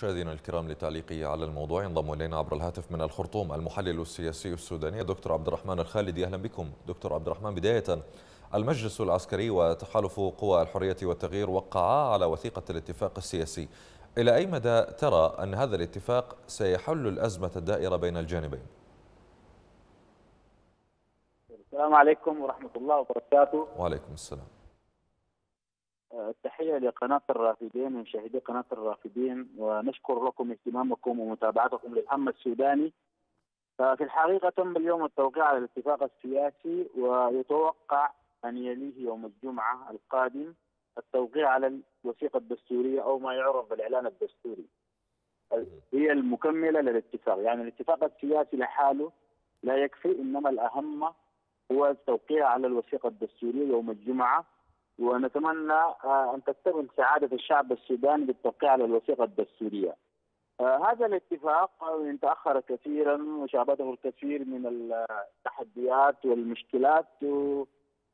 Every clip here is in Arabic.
مشاهدينا الكرام لتعليقه على الموضوع. ينضم إلينا عبر الهاتف من الخرطوم المحلل السياسي السوداني دكتور عبد الرحمن الخالدي أهلا بكم دكتور عبد الرحمن. بداية المجلس العسكري وتحالف قوى الحرية والتغيير وقعا على وثيقة الاتفاق السياسي. إلى أي مدى ترى أن هذا الاتفاق سيحل الأزمة الدائرة بين الجانبين؟ السلام عليكم ورحمة الله وبركاته. وعليكم السلام. التحية لقناة الرافدين ومشاهدي قناة الرافدين ونشكر لكم اهتمامكم ومتابعتكم للهم السوداني. ففي الحقيقة تم اليوم التوقيع على الاتفاق السياسي ويتوقع أن يليه يوم الجمعة القادم التوقيع على الوثيقة الدستورية أو ما يعرف بالإعلان الدستوري. هي المكملة للاتفاق. يعني الاتفاق السياسي لحاله لا يكفي إنما الأهم هو التوقيع على الوثيقة الدستورية يوم الجمعة. ونتمنى أن تكتمل سعادة الشعب السوداني بالتوقيع على الوثيقة الدستورية. هذا الاتفاق إن تأخر كثيرا وشابته الكثير من التحديات والمشكلات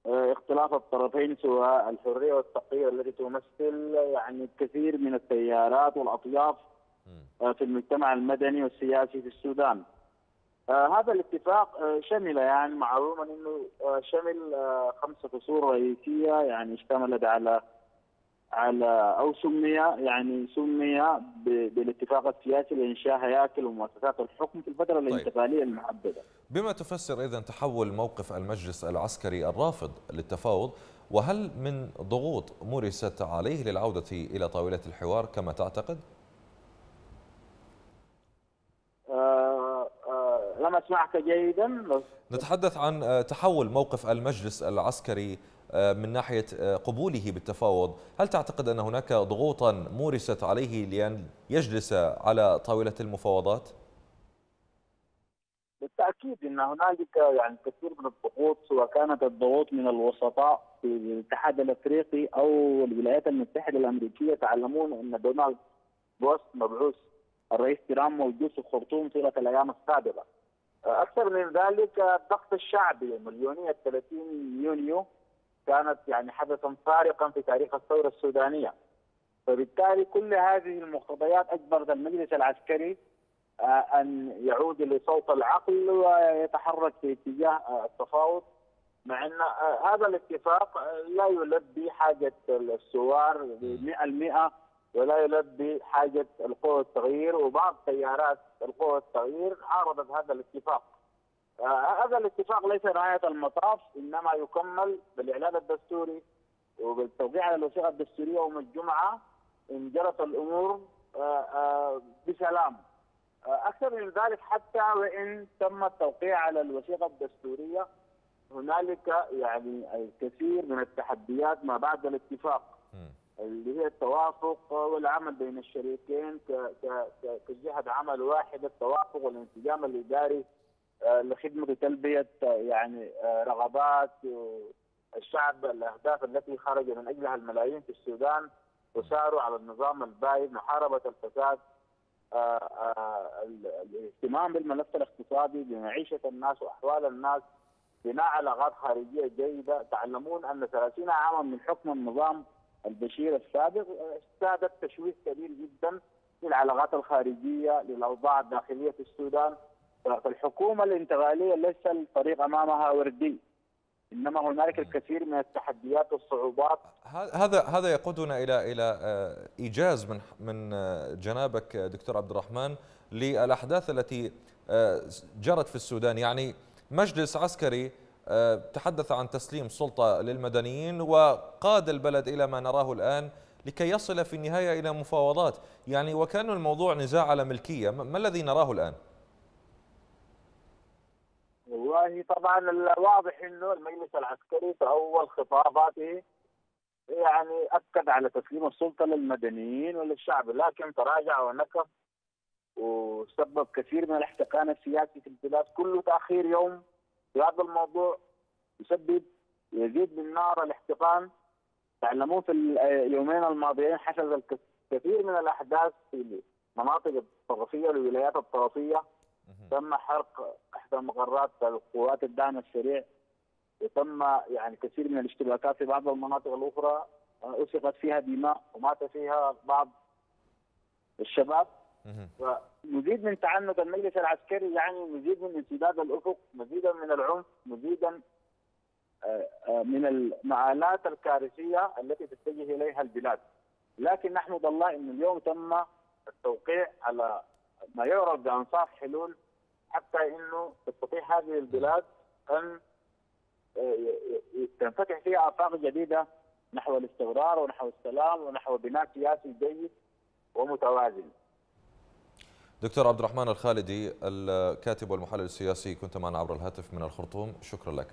واختلاف الطرفين سواء الحرية والتقيه التي تمثل يعني الكثير من التيارات والأطياف في المجتمع المدني والسياسي في السودان. آه هذا الاتفاق آه شمل يعني معلوما إنه آه شمل آه خمسه فصول رئيسية يعني اشتملت على على أو سمي يعني سمي بالاتفاق السياسي لإنشاء هياكل ومؤسسات الحكم في الفترة طيب. الانتقالية المحددة. بما تفسر اذا تحول موقف المجلس العسكري الرافض للتفاوض وهل من ضغوط مورست عليه للعودة إلى طاولة الحوار كما تعتقد؟ لم اسمعك جيدا نتحدث عن تحول موقف المجلس العسكري من ناحية قبوله بالتفاوض، هل تعتقد أن هناك ضغوطا مورست عليه لأن يجلس على طاولة المفاوضات؟ بالتأكيد إن هنالك يعني كثير من الضغوط سواء كانت الضغوط من الوسطاء في الاتحاد الأفريقي أو الولايات المتحدة الأمريكية تعلمون أن دونالد بوست مبعوث الرئيس ترامب موجود في الخرطوم طيلة الأيام السابقة. أكثر من ذلك الضغط الشعبي مليونية 30 يونيو كانت يعني حدثا فارقا في تاريخ الثورة السودانية. فبالتالي كل هذه المقتضيات اجبرت المجلس العسكري أن يعود لصوت العقل ويتحرك في اتجاه التفاوض مع أن هذا الاتفاق لا يلبي حاجة الثوار 100% ولا يلبي حاجة القوى التغيير وبعض تيارات القوى التغيير عارضت هذا الاتفاق. آه هذا الاتفاق ليس نهاية المطاف إنما يكمل بالإعلان الدستوري وبالتوقيع على الوثيقة الدستورية يوم الجمعة إن جرت الأمور آه آه بسلام. أكثر من ذلك حتى وإن تم التوقيع على الوثيقة الدستورية هنالك يعني الكثير من التحديات ما بعد الاتفاق. اللي هي التوافق والعمل بين الشريكين كجهة عمل واحدة التوافق والانسجام الإداري لخدمة تلبية يعني رغبات الشعب الأهداف التي خرج من أجلها الملايين في السودان وساروا على النظام البائد محاربة الفساد الاهتمام بالملف الاقتصادي بمعيشة الناس وأحوال الناس بناء علاقات خارجية جيدة تعلمون أن 30 عاما من حكم النظام البشير السابق سادت تشويه كبير جدا في العلاقات الخارجية للأوضاع الداخلية في السودان. فالحكومه الانتقالية ليس الطريق أمامها وردي إنما هنالك الكثير من التحديات والصعوبات. هذا هذا يقودنا إلى إلى إيجاز من من جنابك دكتور عبد الرحمن للأحداث التي جرت في السودان. يعني مجلس عسكري تحدث عن تسليم سلطة للمدنيين وقاد البلد إلى ما نراه الآن لكي يصل في النهاية إلى مفاوضات. يعني وكأن الموضوع نزاع على ملكية. ما الذي نراه الآن؟ والله طبعا الواضح إنه المجلس العسكري في أول خطاباته يعني أكد على تسليم السلطة للمدنيين وللشعب لكن تراجع ونكف وسبب كثير من الاحتقان السياسي في البلاد. كله تأخير يوم هذا الموضوع يسبب يزيد من نار الاحتقان. تعلمون في اليومين الماضيين حدث الكثير من الأحداث في المناطق الطرفية والولايات الطرفية. تم حرق إحدى مقرات القوات الدعم السريع. وتم يعني كثير من الاشتباكات في بعض المناطق الأخرى. أسقط فيها دماء ومات فيها بعض الشباب. ومزيد من تعنت المجلس العسكري يعني مزيد من انسداد الأفق مزيدا من العنف مزيدا آه، آه، من المعاناه الكارثية التي تتجه إليها البلاد لكن نحمد الله انه اليوم تم التوقيع على ما يعرف بأنصاف حلول حتى إنه تستطيع هذه البلاد أن آه، تنفتح فيها آفاق جديدة نحو الاستقرار ونحو السلام ونحو بناء سياسي جيد ومتوازن. دكتور عبد الرحمن الخالدي الكاتب والمحلل السياسي كنت معنا عبر الهاتف من الخرطوم. شكرا لك.